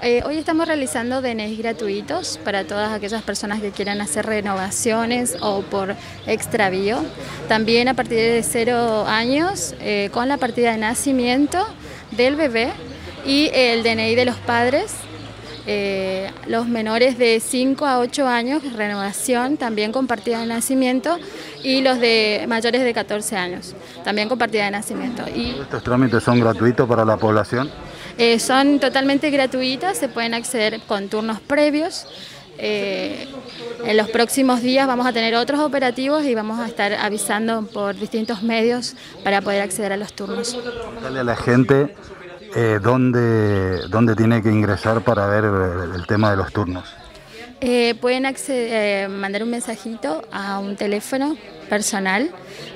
Eh, hoy estamos realizando DNI gratuitos para todas aquellas personas que quieran hacer renovaciones o por extravío. También a partir de cero años eh, con la partida de nacimiento del bebé y el DNI de los padres eh, los menores de 5 a 8 años, renovación, también con partida de nacimiento, y los de mayores de 14 años, también con partida de nacimiento. Y, ¿Estos trámites son gratuitos para la población? Eh, son totalmente gratuitas, se pueden acceder con turnos previos. Eh, en los próximos días vamos a tener otros operativos y vamos a estar avisando por distintos medios para poder acceder a los turnos. Dale a la gente eh, ¿dónde, ¿dónde, tiene que ingresar para ver el, tema de los turnos? Eh, pueden acceder, eh, mandar un mensajito a un teléfono personal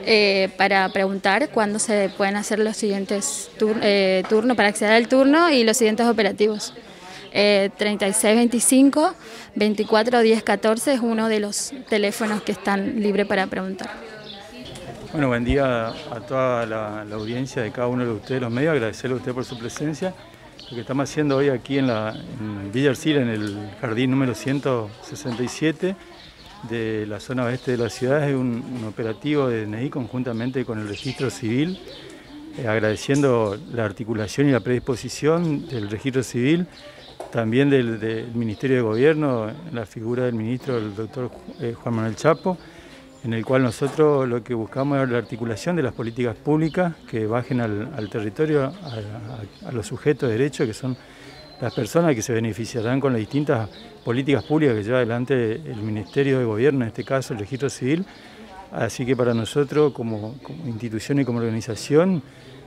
eh, para preguntar cuándo se pueden hacer los siguientes turnos, para acceder al turno y los siguientes operativos. 3625 24 10 14 es uno de los teléfonos que están libres para preguntar. Bueno, buen día a toda la, audiencia de cada uno de ustedes, los medios, agradecerle a usted por su presencia. Lo que estamos haciendo hoy aquí en, la, Villa Arcila, en el jardín número 167 de la zona oeste de la ciudad, es un, operativo de DNI conjuntamente con el registro civil, eh, agradeciendo la articulación y la predisposición del registro civil, también del, Ministerio de Gobierno, la figura del ministro, el doctor eh, Juan Manuel Chapo, en el cual nosotros lo que buscamos es la articulación de las políticas públicas que bajen al, territorio, a, los sujetos de derecho, que son las personas que se beneficiarán con las distintas políticas públicas que lleva adelante el Ministerio de Gobierno, en este caso el Registro Civil. Así que para nosotros como, institución y como organización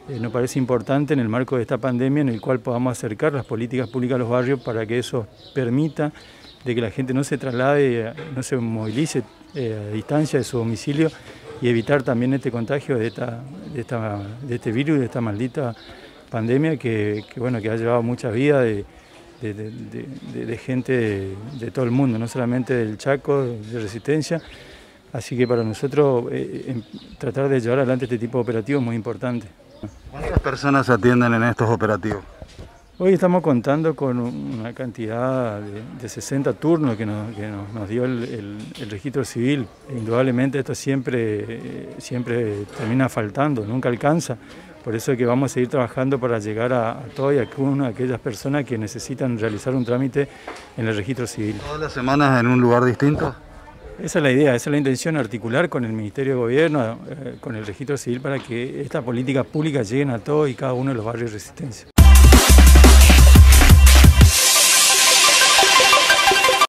eh, nos parece importante en el marco de esta pandemia en el cual podamos acercar las políticas públicas a los barrios para que eso permita de que la gente no se traslade, no se movilice eh, a distancia de su domicilio y evitar también este contagio de, esta, de, esta, de este virus, de esta maldita pandemia que, bueno, que ha llevado muchas vidas de, de, gente de, todo el mundo, no solamente del Chaco, de Resistencia. Así que para nosotros eh, tratar de llevar adelante este tipo de operativos es muy importante. ¿Cuántas personas atienden en estos operativos? Hoy estamos contando con una cantidad de, 60 turnos que nos, dio el, registro civil. Indudablemente esto siempre, siempre termina faltando, nunca alcanza. Por eso es que vamos a seguir trabajando para llegar a, a todas y a aquellas personas que necesitan realizar un trámite en el registro civil. ¿Todas las semanas en un lugar distinto? Esa es la idea, esa es la intención, articular con el Ministerio de Gobierno, eh, con el registro civil para que estas políticas públicas lleguen a todos y cada uno de los barrios de resistencia.